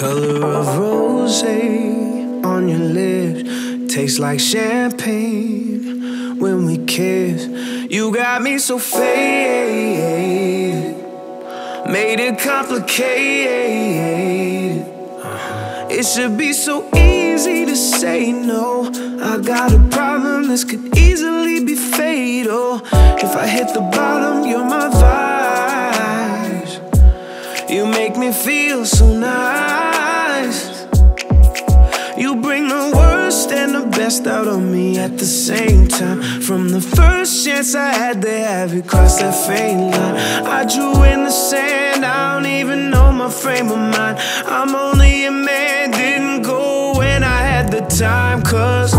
color of rose on your lips tastes like champagne when we kiss. You got me so faded, made it complicated. Uh-huh. It should be so easy to say no. I got a problem, this could easily be fatal. If I hit the bottom, you're my vibes. You make me feel so nice. Best out on me at the same time. From the first chance I had to have you cross that faint line, I drew in the sand. I don't even know my frame of mind. I'm only a man, didn't go when I had the time. Cause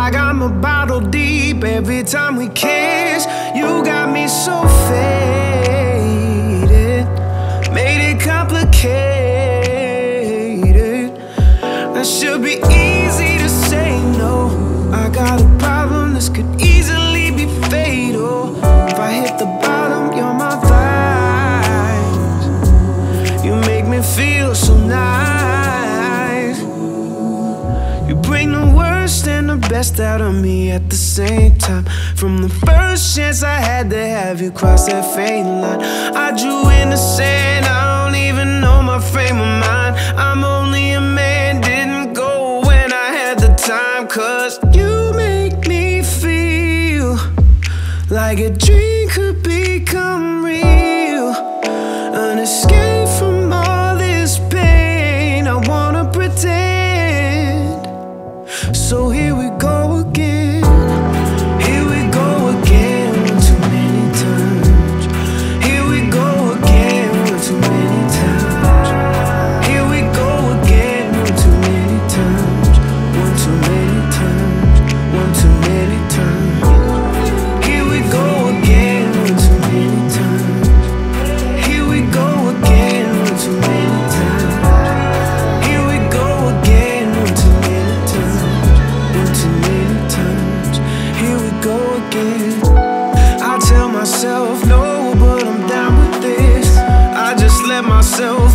like I'm a bottle deep every time we kiss. You got me so faded, made it complicated. Best out of me at the same time. From the first chance I had to have you cross that faint line, I drew in the sand. I don't even know my frame of mind. I'm only a man, didn't go when I had the time. Cause you make me feel like a dream could become go again. I tell myself no, but I'm down with this. I just let myself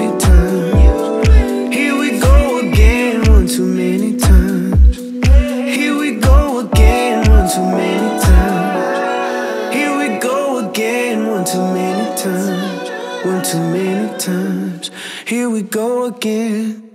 many times. Here we go again. One too many times. Here we go again. One too many times. Here we go again. One too many times, one too many times. Here we go again.